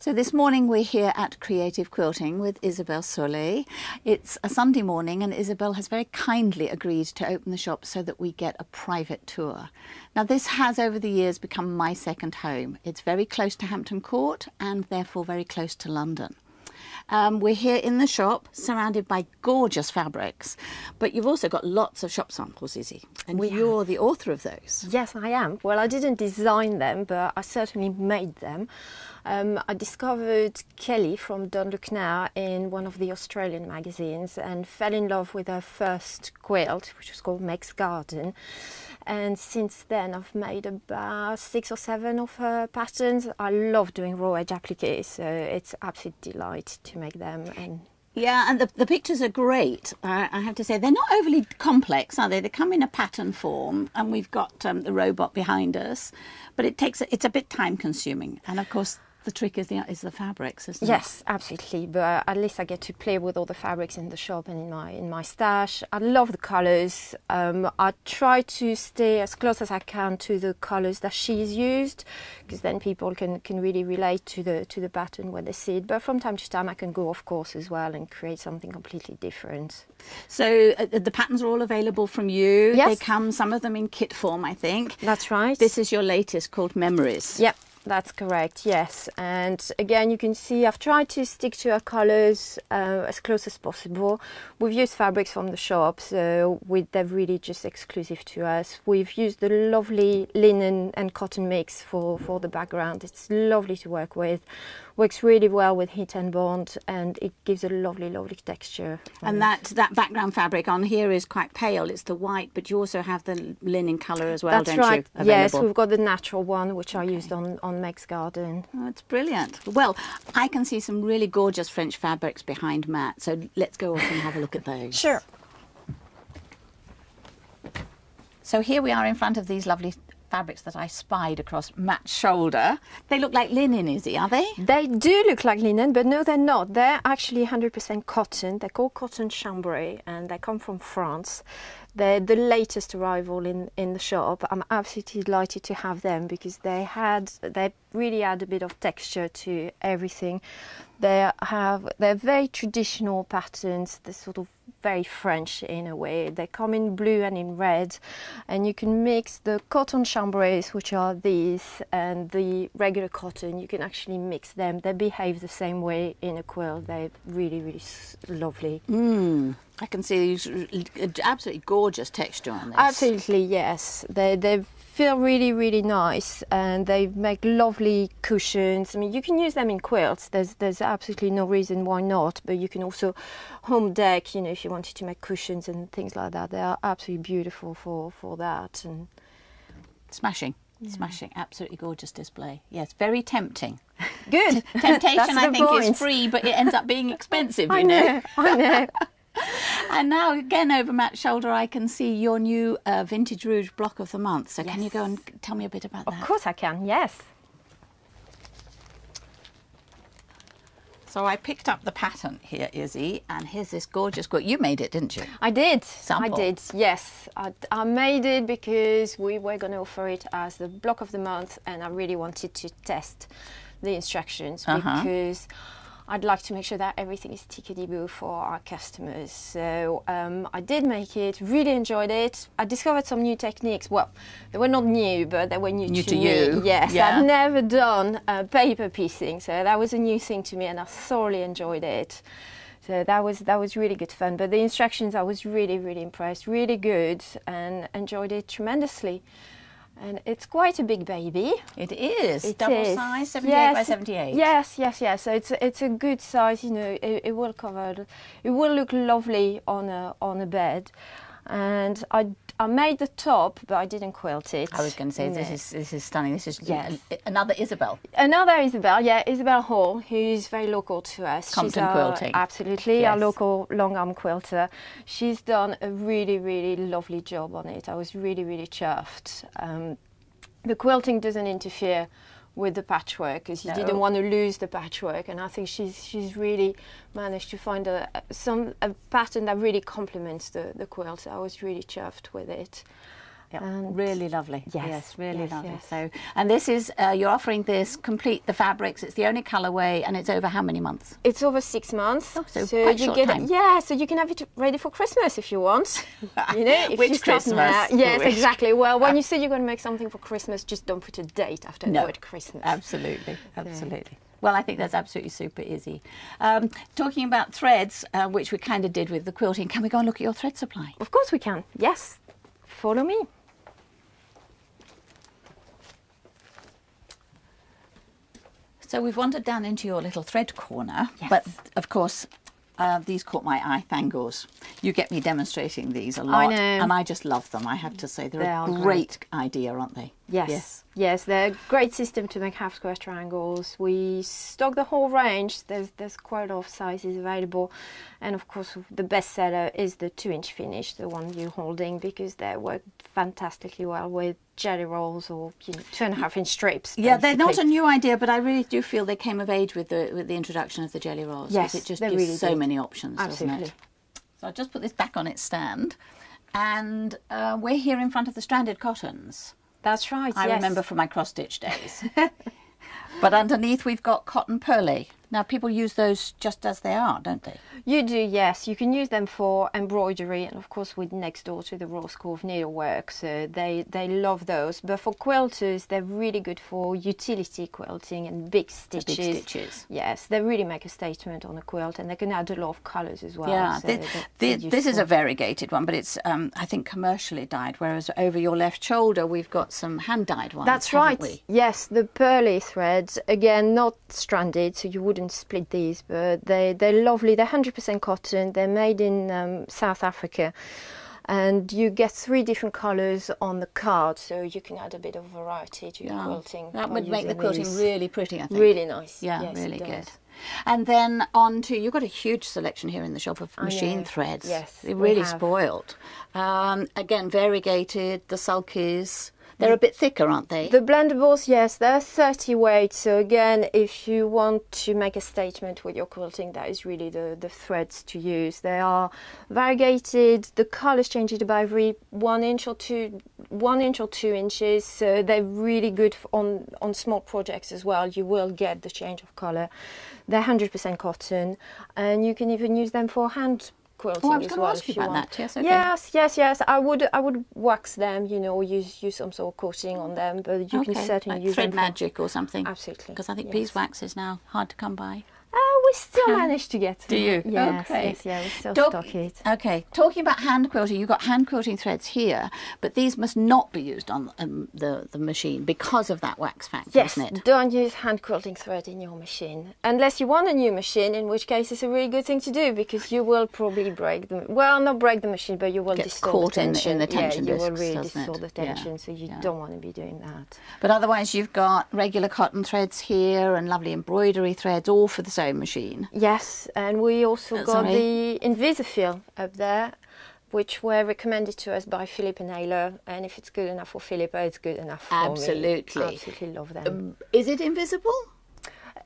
So this morning we're here at Creative Quilting with Isabel Solé. It's a Sunday morning and Isabel has very kindly agreed to open the shop so that we get a private tour. Now this has over the years become my second home. It's very close to Hampton Court and therefore very close to London. Um, we're here in the shop, surrounded by gorgeous fabrics, but you've also got lots of shop samples, Izzy, and We you're the author of those. Yes, I am. Well, I didn't design them, but I certainly made them. Um, I discovered Kelly from Don Now in one of the Australian magazines and fell in love with her first quilt, which was called Meg's Garden. And since then, I've made about six or seven of her patterns. I love doing raw edge appliques, so it's absolute delight to make them. And Yeah, and the, the pictures are great. I, I have to say, they're not overly complex, are they? They come in a pattern form, and we've got um, the robot behind us, but it takes it's a bit time consuming, and of course the trick is the is the fabrics, isn't Yes, absolutely. But uh, at least I get to play with all the fabrics in the shop and in my in my stash. I love the colors. Um, I try to stay as close as I can to the colors that she's used, because then people can, can really relate to the to the pattern when they see it. But from time to time, I can go off course as well and create something completely different. So uh, the patterns are all available from you. Yes. They come some of them in kit form, I think. That's right. This is your latest called Memories. Yep, that's correct. Yes, and again, you can see I've tried to stick to our colours uh, as close as possible. We've used fabrics from the shop, so we, they're really just exclusive to us. We've used the lovely linen and cotton mix for for the background. It's lovely to work with. Works really well with heat and bond, and it gives a lovely, lovely texture. And mm. that that background fabric on here is quite pale. It's the white, but you also have the linen colour as well, That's don't right. you? Yes, we've got the natural one, which I used on on Meg's Garden. Oh, it's brilliant. Well, I can see some really gorgeous French fabrics behind Matt, so let's go off and have a look at those. Sure. So here we are in front of these lovely fabrics that I spied across Matt's shoulder. They look like linen, Izzy, are they? They do look like linen, but no, they're not. They're actually 100% cotton. They're called cotton chambray and they come from France. They're the latest arrival in, in the shop. I'm absolutely delighted to have them because they had they really add a bit of texture to everything. They have they're very traditional patterns. They're sort of very French in a way. They come in blue and in red, and you can mix the cotton chambrays, which are these, and the regular cotton. You can actually mix them. They behave the same way in a quilt. They're really, really lovely. Mm. I can see these absolutely gorgeous texture on this. Absolutely, yes. They they feel really, really nice, and they make lovely cushions. I mean, you can use them in quilts. There's there's absolutely no reason why not. But you can also home deck. You know, if you wanted to make cushions and things like that, they are absolutely beautiful for for that. And Smashing. Smashing. Absolutely gorgeous display. Yes, very tempting. good Temptation, I think, point. is free, but it ends up being expensive, you I know. know, I know. And now, again, over Matt's shoulder, I can see your new uh, Vintage Rouge block of the month. So, can you go and tell me a bit about Of that? Of course, I can. Yes. So, I picked up the pattern here, Izzy, and here's this gorgeous quilt. You made it, didn't you? I did. Sample. I did. Yes, I, I made it because we were going to offer it as the block of the month, and I really wanted to test the instructions Uh-huh. because I'd like to make sure that everything is tickety-boo for our customers. So um, I did make it. Really enjoyed it. I discovered some new techniques. Well, they were not new, but they were new, New to, to me. you. Yes, Yeah. I've never done uh, paper piecing, so that was a new thing to me, and I thoroughly enjoyed it. So that was that was really good fun. But the instructions, I was really really impressed, really good, and enjoyed it tremendously. And it's quite a big baby. It is. It Double is. size, 78 Yes, by 78. Yes, yes, yes. So it's a, it's a good size. You know, it, it will cover. It will look lovely on a on a bed. And I I made the top, but I didn't quilt it. I was going to say, this is this is stunning. This is Yes. another Isabel. Another Isabel, yeah, Isabel Hall, who's very local to us. She's Compton our- Quilting. Absolutely, our local long arm quilter. She's done a really, really lovely job on it. I was really, really chuffed. Um, the quilting doesn't interfere with the patchwork because you No. didn't want to lose the patchwork and I think she's she's really managed to find a some a pattern that really complements the, the quilt. So I was really chuffed with it. Yeah. And- really lovely. Yes, really yes, lovely. yes. So, and this is uh, you're offering this complete the fabrics. It's the only colorway, and it's over how many months? It's over six months, Oh, so quite you get time. it. Yeah, so you can have it ready for Christmas if you want. you know, if Which you Christmas? now- Yes, Which- exactly. Well, when you say you're going to make something for Christmas, just don't put a date after the word Christmas. Absolutely, absolutely. Well, I think that's absolutely super easy. Um, talking about threads, uh, which we kind of did with the quilting, can we go and look at your thread supply? Of course we can. Yes, follow me. So we've wandered down into your little thread corner, Yes. but of course, uh, these caught my eye. Thangles. You get me demonstrating these a lot, know. and I just love them. I have to say, they're They a great, great. idea, aren't they? Yes. Yes. Yes, they're a great system to make half square triangles. We stock the whole range. There's there's quite a lot of sizes available, and of course the best seller is the two inch finish, the one you're holding, because they work fantastically well with jelly rolls or you know, two and a half inch strips. Yeah, they're not a new idea, but I really do feel they came of age with the with the introduction of the jelly rolls. Yes, it just gives really so did. many options, doesn't Absolutely. it? So I'll just put this back on its stand, and uh, we're here in front of the stranded cottons. That's right. I yes. remember from my cross stitch days. but underneath we've got cotton pearly. Now people use those just as they are, don't they? You do, yes. You can use them for embroidery, and of course, we're next door to the Royal School of Needlework, so they they love those. But for quilters, they're really good for utility quilting and big The stitches. big stitches. Yes, they really make a statement on a quilt, and they can add a lot of colours as well. yeah, so thi- that- this is a variegated one, but it's um, I think commercially dyed. Whereas over your left shoulder we've got some hand dyed ones. That's right. we? Yes, the pearly threads again, not stranded, so you wouldn't split these, but they they're lovely. They're hundred percent cotton. They're made in um, South Africa, and you get three different colours on the card, so you can add a bit of variety to your Yeah. quilting. That would make the quilting these. really pretty. I think. really nice. Yeah, Yes, really good. And then on to you've got a huge selection here in the shop of machine threads. Yes, they're really spoiled. Um, again, variegated. The sulkies. They're a bit thicker, aren't they? The blendables, yes, they're 30 weight. So again, if you want to make a statement with your quilting, that is really the, the threads to use. They are variegated. The colours change it about every one inch or two, one inch or two inches. So they're really good on on small projects as well. You will get the change of colour. They're 100% cotton, and you can even use them for hand quilting Oh, I was as well ask you about want. that. Yes, okay. Yes, yes, yes. I would, I would wax them. You know, use use some sort of coating on them, but you can certainly like use thread them. magic or something. Absolutely. Because I think yes. beeswax is now hard to come by. We still manage to get. Do you? Yes, Okay. yes, yeah. We still Talk- stock it. Okay, talking about hand quilting, you've got hand quilting threads here, but these must not be used on um, the the machine because of that wax factor, Yes, isn't it? don't use hand quilting thread in your machine unless you want a new machine, in which case it's a really good thing to do because you will probably break the well, not break the machine, but you will Gets distort caught the in- in tension. the tension yeah, you will really it? distort the Yeah, tension, so you yeah. don't want to be doing that. But otherwise, you've got regular cotton threads here and lovely embroidery threads, all for the sewing machine. Yes, and we also Uh, got sorry. the InvisaFil up there, which were recommended to us by Philippa Naylor. And if it's good enough for Philippa, it's good enough for me. Absolutely. Absolutely love them. Um, is it invisible?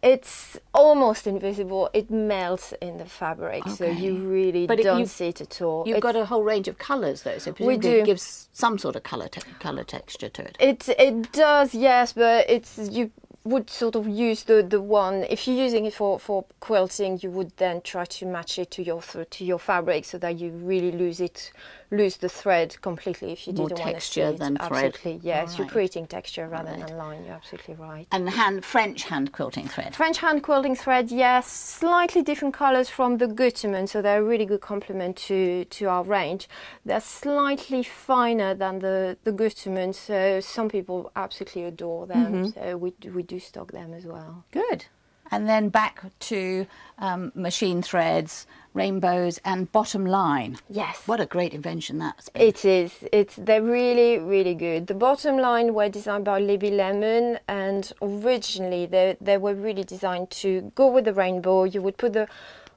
it's almost invisible. It melts in the fabric, so you really But don't you- see it at all. You've It's- got a whole range of colours, though, so We do. it gives some sort of colour te- colour texture to it. It it does, yes, but it's you would sort of use the, the one if you're using it for, for quilting, you would then try to match it to your to your fabric so that you really lose it, lose the thread completely. If you More didn't want to see texture it. than thread. absolutely, yes, you're creating texture rather Alright. than line. You're absolutely right. And hand French hand quilting thread. French hand quilting thread, yes, slightly different colours from the Gutermann, so they're a really good complement to, to our range. They're slightly finer than the, the Gutermann, so some people absolutely adore them. Mm-hmm. So we, we do stock them as well. Good. And then back to um, machine threads, rainbows, and bottom line. Yes. What a great invention that's been. It is. It's they're really really good. The bottom line were designed by Libby Lehman, and originally they they were really designed to go with the rainbow. You would put the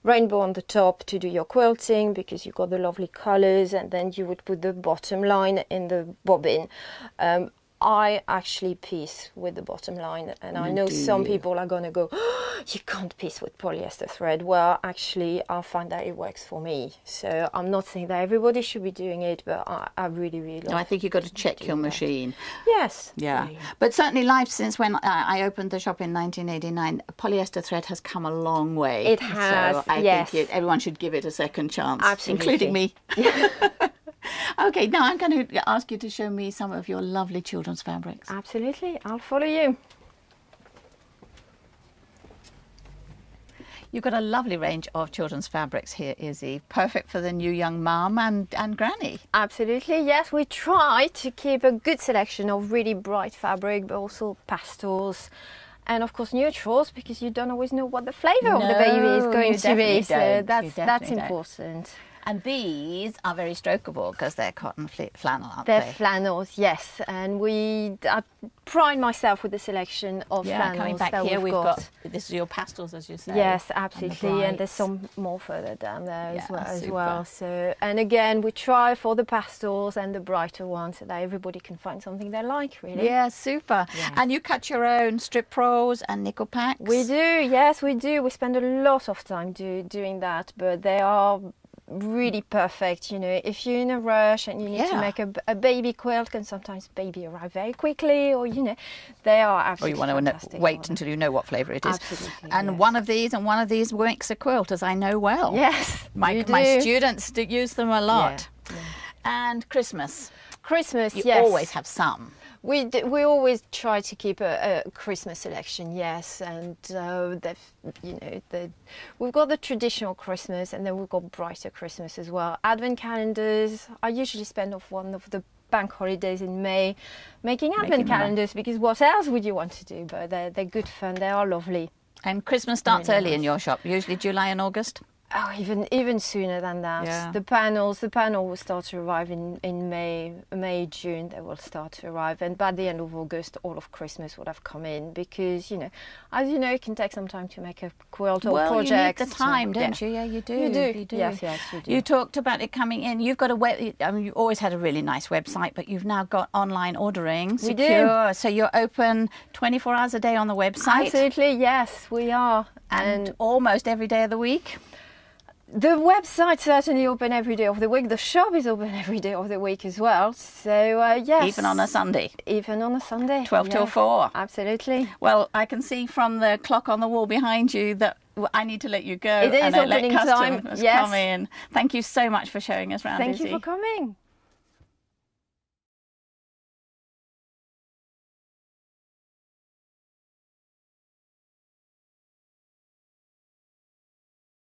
rainbow on the top to do your quilting because you got the lovely colours, and then you would put the bottom line in the bobbin. Um, I actually piece with the bottom line, and I Oh, know some people are going to go, "You can't piece with polyester thread." Well, actually, I find that it works for me. So I'm not saying that everybody should be doing it, but I, I really, really No, I think you've got to check your machine. Yes. Yeah. But certainly, life since when I I opened the shop in 1989, polyester thread has come a long way. It has, So I yes. think it, everyone should give it a second chance, Absolutely. including me. okay, now I'm going to ask you to show me some of your lovely children's fabrics. Absolutely. I'll follow you. You've got a lovely range of children's fabrics here, Izzy. Perfect for the new young mum and, and granny. Absolutely, yes. We try to keep a good selection of really bright fabric, but also pastels. And of course, neutrals because you don't always know what the flavour of the baby is going to be. So that's that's definitely don't. And these are very strokeable because they're cotton fl- flannel, aren't They're they? flannels, yes. And we I pride myself with the selection of yeah, flannels coming back that here, we've, we've got. got, this is your pastels, as you say. Yes, and the absolutely, and, there's some more further down there as well. As well. So, and again, we try for the pastels and the brighter ones so that everybody can find something they like. Really. Yeah, super. Yeah. And you cut your own strip rolls and nickel packs. We do, yes, we do. We spend a lot of time do, doing that, but they are really perfect. You know, if you're in a rush and you need to make a, a baby quilt, can sometimes baby arrive very quickly, or you know, they are Or you want to wait for until you know what flavour it is. Absolutely, And yes. one of these and one of these makes a quilt, as I know well. Yes, My, my students do use them a lot. Yeah, And Christmas. Christmas, You yes. always have some. We d- we always try to keep a, a Christmas selection, yes, and uh, you know the we've got the traditional Christmas, and then we've got brighter Christmas as well. Advent calendars. I usually spend off one of the bank holidays in May making advent Making them up. calendars because what else would you want to do? But they're they're good fun. They are lovely. And Christmas starts Really early in your shop, usually July and August. Oh, even even sooner than that. Yeah. The panels, the panel will start to arrive in, in May, May, June. They will start to arrive, and by the end of August, all of Christmas would have come in because you know, as you know, it can take some time to make a quilt or well, project. you need the time, don't you? Yeah, you do. You do. You do. Yes, yes, you do. You talked about it coming in. You've got a web. I mean, you've always had a really nice website, but you've now got online ordering. We do. Secure. So you're open 24 hours a day on the website, Absolutely, yes, we are. and, And almost every day of the week. The website certainly open every day of the week. The shop is open every day of the week as well. So uh, yes, Even on a Sunday. even on a Sunday, 12 till 4. Absolutely. Well, I can see from the clock on the wall behind you that I need to let you go It is and I let opening time, yes. come in. Thank you so much for showing us around. Thank you for coming.